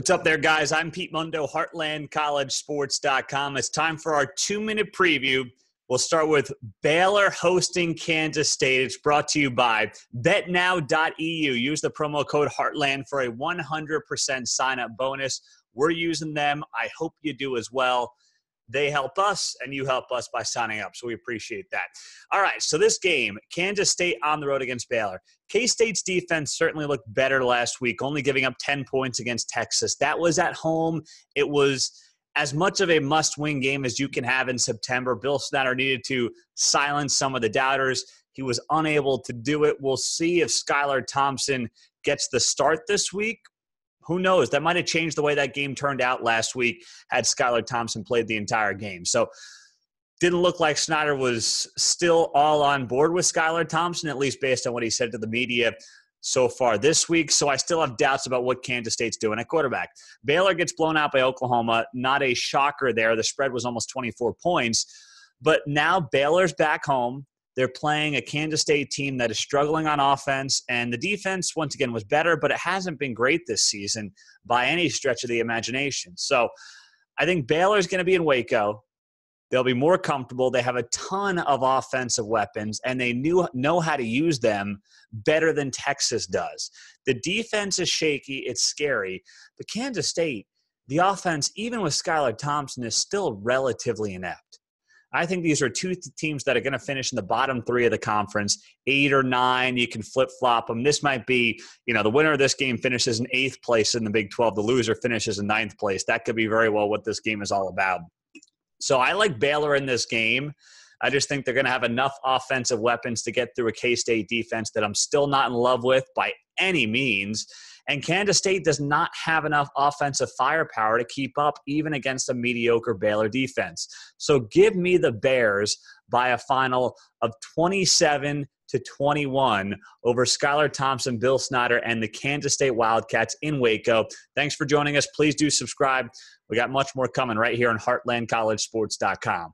What's up there, guys? I'm Pete Mundo, HeartlandCollegeSports.com. It's time for our two minute preview. We'll start with Baylor hosting Kansas State. It's brought to you by BetNow.eu. Use the promo code Heartland for a 100% sign up bonus. We're using them. I hope you do as well. They help us, and you help us by signing up. So we appreciate that. All right, so this game, Kansas State on the road against Baylor. K State's defense certainly looked better last week, only giving up 10 points against Texas. That was at home. It was as much of a must win game as you can have in September. Bill Snyder needed to silence some of the doubters. He was unable to do it. We'll see if Skylar Thompson gets the start this week who knows? That might have changed the way that game turned out last week had Skylar Thompson played the entire game. So didn't look like Snyder was still all on board with Skylar Thompson, at least based on what he said to the media so far this week. So I still have doubts about what Kansas State's doing at quarterback. Baylor gets blown out by Oklahoma. Not a shocker there. The spread was almost 24 points. But now Baylor's back home. They're playing a Kansas State team that is struggling on offense, and the defense, once again, was better, but it hasn't been great this season by any stretch of the imagination. So I think Baylor's going to be in Waco. They'll be more comfortable. They have a ton of offensive weapons, and they knew, know how to use them better than Texas does. The defense is shaky, it's scary, but Kansas State, the offense, even with Skylar Thompson, is still relatively inept. I think these are two teams that are going to finish in the bottom three of the conference, eight or nine. You can flip flop them. This might be, you know, the winner of this game finishes in eighth place in the Big 12. The loser finishes in ninth place. That could be very well what this game is all about. So I like Baylor in this game. I just think they're going to have enough offensive weapons to get through a K State defense that I'm still not in love with by any means. And Kansas State does not have enough offensive firepower to keep up even against a mediocre Baylor defense. So give me the Bears by a final of 27 to 21 over Skylar Thompson, Bill Snyder, and the Kansas State Wildcats in Waco. Thanks for joining us. Please do subscribe. We got much more coming right here on HeartlandCollegeSports.com.